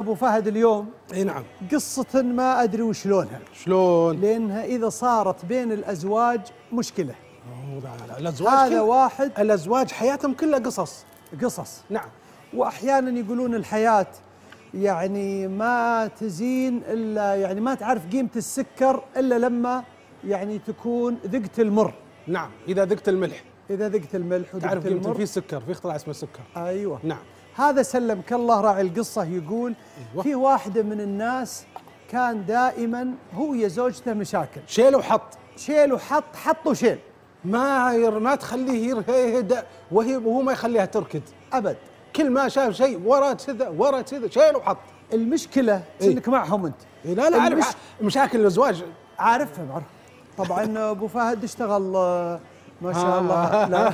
أبو فهد اليوم إي نعم. قصة ما أدري وشلونها. شلون؟ لأنها إذا صارت بين الأزواج مشكلة. لا، لا، الأزواج هذا واحد الأزواج حياتهم كلها قصص. قصص. نعم. واحيانا يقولون الحياة يعني ما تزين الا يعني ما تعرف قيمة السكر إلا لما يعني تكون ذقت المر. نعم إذا ذقت الملح. إذا ذقت الملح وذقت تعرف المر. في سكر في اختراع اسمه السكر. أيوه. نعم. هذا سلمك الله راعي القصة يقول أيوة. في واحدة من الناس كان دائما هو يا زوجته مشاكل. شيل وحط. شيل وحط حط وشيل. ما ير ما تخليه يرهد وهي وهو ما يخليها تركض. أبد. كل ما شاف شيء ورا كذا ورا كذا شيل وحط. المشكلة إيه. إنك معهم أنت. إيه، لا لا المش- اعرف مشاكل الأزواج. عارفها بعرف طبعا أبو فهد اشتغل آه، ما شاء آه. الله لا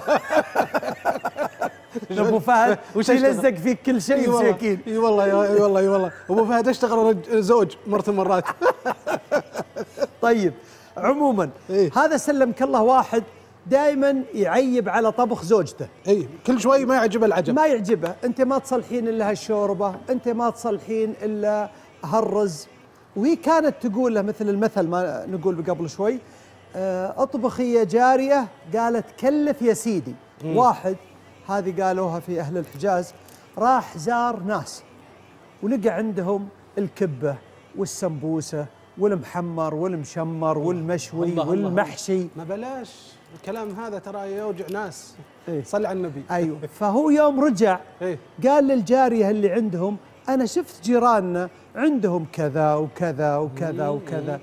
أبو فهد وش يلزق فيك كل شيء مساكين إي والله إي والله إي والله. أبو فهد اشتغل زوج مرت مرات. طيب. عموما إيه. هذا سلمك الله واحد دائما يعيب على طبخ زوجته. إي كل شوي ما يعجبه العجب. ما يعجبه. أنت ما تصلحين إلا هالشوربة أنت ما تصلحين إلا هالرز. وهي كانت تقول له مثل المثل ما نقول قبل شوي آه، اطبخي يا جارية قالت كلف يا سيدي. واحد هذه قالوها في أهل الحجاز راح زار ناس. ولقى عندهم الكبة والسمبوسة والمحمر والمشمر والمشوي الله الله. والمحشي. ما بلاش. الكلام هذا ترى يوجع ناس. إيه. صلي على النبي. أيوه. فهو يوم رجع إيه. قال للجارية اللي عندهم أنا شفت جيراننا عندهم كذا وكذا وكذا وكذا.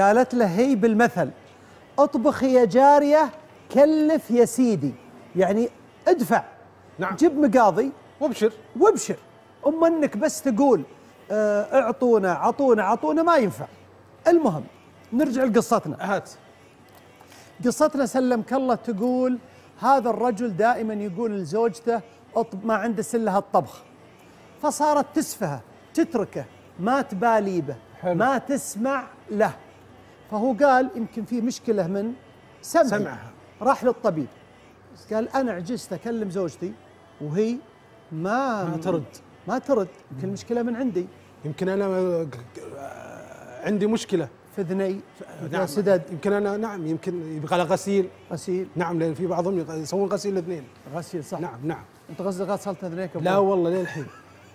قالت له هي بالمثل. اطبخي يا جارية كلف يا سيدي. يعني ادفع. نعم. جيب مقاضي. وابشر. وابشر. اما أنك بس تقول آه، اعطونا عطونا عطونا ما ينفع. المهم نرجع لقصتنا. هات. قصتنا سلمك الله تقول هذا الرجل دائما يقول لزوجته اطب ما عنده سلها الطبخ فصارت تسفهه تتركه ما تبالي به. ما تسمع له. فهو قال يمكن في مشكلة من سمعي. سمعها. راح للطبيب. قال أنا عجزت أكلم زوجتي وهي ما ما ترد. ما ترد. يمكن المشكلة من عندي. يمكن أنا عندي مشكلة. في اذني نعم سدد يمكن أنا نعم يمكن يبغى له غسيل. غسيل. نعم لأن في بعضهم يسوون غسيل الاثنين. غسيل صح. نعم نعم. أنت غسل غسلت اذنيك لا والله للحين.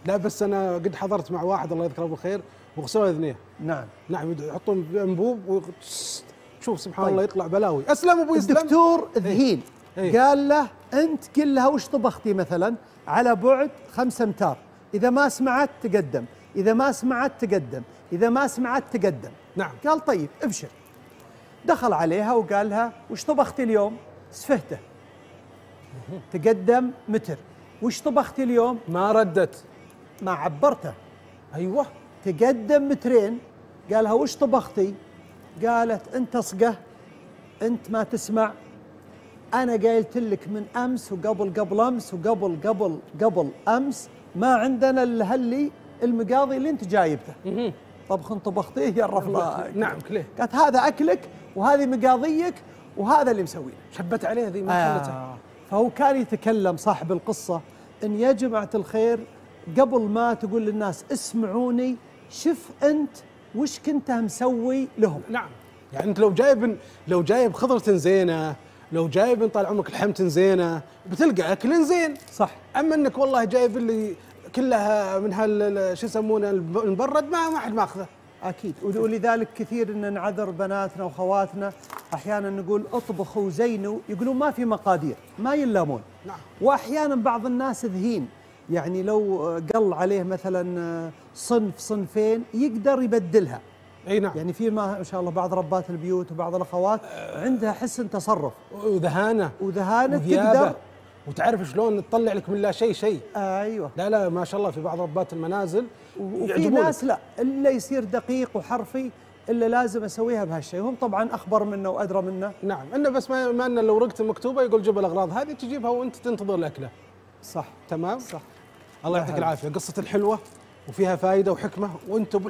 لا بس أنا قد حضرت مع واحد الله يذكره بالخير وغسلوا اذنيه نعم. نعم يحطون بأنبوب ويغ- شوف سبحان طيب. الله يطلع بلاوي. أسلم أبوي اسلم الدكتور إيه. قال له أنت قل لها وش طبختي مثلا؟ على بعد خمسة أمتار. إذا ما سمعت تقدم. إذا ما سمعت تقدم. إذا ما سمعت تقدم. نعم. قال طيب ابشر. دخل عليها وقال لها وش طبختي اليوم؟ سفهته. تقدم متر. وش طبختي اليوم؟ ما ردت. ما عبرته. أيوه. تقدم مترين. قالها وش طبختي؟ قالت أنت صقه أنت ما تسمع. أنا قايلت لك من أمس وقبل قبل أمس وقبل قبل قبل أمس ما عندنا إلا هاللي المقاضي اللي أنت جايبته. طبخ طبختيه يرف الله نعم كليه قالت هذا أكلك وهذه مقاضيك وهذا اللي مسوينه شبت عليه ذي ما آه. فهو كان يتكلم صاحب القصة إن يا جماعة الخير قبل ما تقول للناس اسمعوني شوف أنت وش كنت مسوي لهم. نعم. يعني أنت لو جايب لو جايب خضرة زينة لو جايب طال عمرك لحمة زينة بتلقى أكل زين. صح. أما إنك والله جايب اللي كلها من هال شو يسمونه المبرد ما ما حد ماخذه. أكيد. ول- ولذلك كثير إن نعذر بناتنا وخواتنا. أحيانا نقول اطبخوا وزينوا يقولون ما في مقادير ما يلامون. نعم. وأحيانا بعض الناس ذهين. يعني لو قل عليه مثلا صنف صنفين يقدر يبدلها. أي نعم. يعني في ما شاء الله بعض ربات البيوت وبعض الأخوات عندها حسن تصرف. وذهانة. وذهانة. تقدر. وتعرف شلون تطلع لك من لا شيء شيء. أيوه. لا لا ما شاء الله في بعض ربات المنازل وفي. ناس لا إلا يصير دقيق وحرفي إلا لازم أسويها بهالشيء. هم طبعا أخبر منا وأدرى منا نعم. إنه بس ما ما إنه لو رقت مكتوبة يقول جيب الأغراض. هذه تجيبها وأنت تنتظر الأكلة. صح. تمام؟ صح. الله يعطيك. العافية. قصة الحلوة. وفيها فائده وحكمة وأنتم